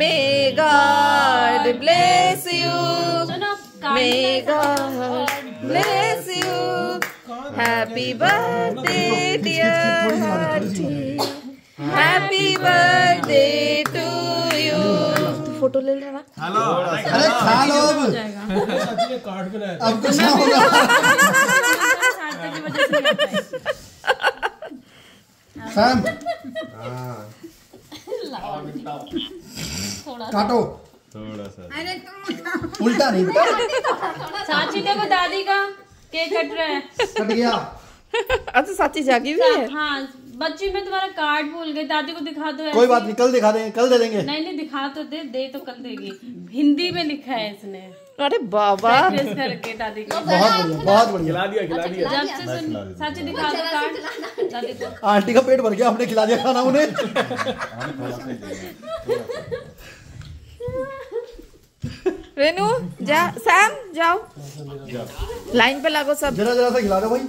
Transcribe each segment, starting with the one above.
May God bless you. सुनो May God bless you. Happy birthday, dear Auntie. Happy birthday to you. तू photo ले लेना hello अरे खा लो अब अब कुछ ना होगा सार्थक की वजह से नहीं आता है। सैम काटो। थोड़ा सा। उल्टा नहीं साची देखो दादी का केक कट रहा है? कट गया। अच्छा साची जागी हुई है? हाँ बच्ची मैं तुम्हारा कार्ड भूल गई। दादी को दिखा दो कोई बात नहीं कल दिखा देंगे कल दे देंगे। नहीं नहीं दिखा तो दे दे तो कल देगी। हिंदी में लिखा है इसने। अरे बाबा। करके दादी को। बहुत बढ़िया बहुत बढ़िया। खिला दिया खिला दिया। जब से सुन साची दिखा दो कार्ड दादी को। आंटी का पेट भर गया हमने खिला दिया खाना उन्हें। रेनू जा सैम जाओ। लाइन पे लागो सब। जरा जरा सा खिला दो भाई।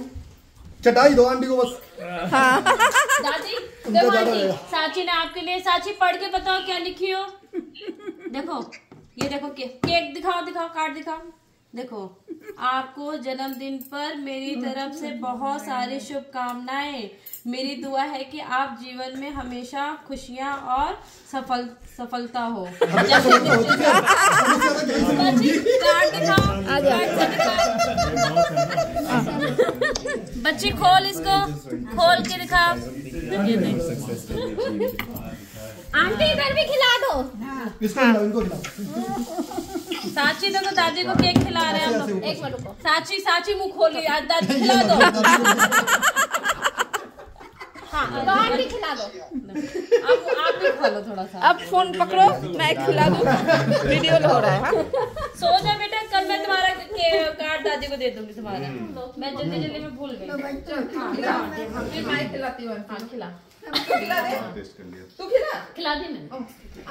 चटाई दो आंटी को बस। हाँ। दादी देखो आंटी साची ने आपके लिए साची पढ़ के बताओ क्या लिखी हो। देखो ये देखो के, केक दिखाओ दिखाओ कार्ड दिखाओ। देखो आपको जन्मदिन पर मेरी तरफ़ से बहुत सारी शुभकामनाएँ। मेरी दुआ है कि आप जीवन में हमेशा खुशियाँ और सफल सफलता हो। बच्ची खोल इसको खोल के दिखा। आंटी इधर भी खिला दो। इसको खिलाओ इनको खिलाओ साची देखो दादी को केक खिला रहे हैं हम लोग। एक मिनट रुको। साची साची मुँह खोली आज दादी खिला दो। तो आंटी खिला दो। आप आप भी खा लो थोड़ा सा। अब फ़ोन पकड़ो मैं खिला दूँ। वीडियो हो रहा है हाँ? सो जा दादी को दे दूँगी तुम्हारा मैं जल्दी जल्दी में भूल गई। हाँ, खिला, हाँ, फिर मैं खिलाती हूँ हाँ, खिला। टेस्ट कर लिया। तू खिला? खिला दी मैंने।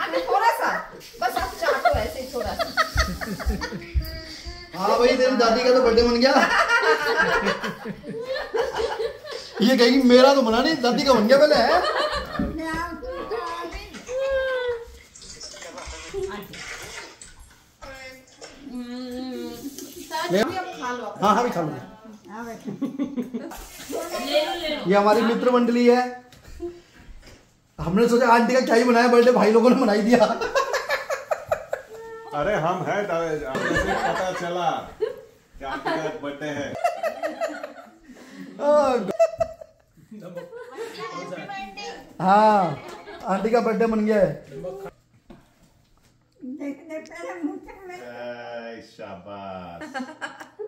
आगे थोड़ा सा। बस आप चाटो ऐसे ही थोड़ा सा। हाँ भाई तेरी दादी का तो बर्थडे बन गया। ये कहेगी मेरा तो बना नहीं दादी का बन गया पहले। है। ले हाँ हाँ भी खा लो ले लो ले लो। ये हमारी मित्र मंडली है। हमने सोचा आंटी का क्या ही बनाया बर्थडे भाई लोगों ने मनाई दिया। अरे हम है पता चला बर्थडे है। हाँ आंटी का बर्थडे बन गया है। ऐ, शाबाश।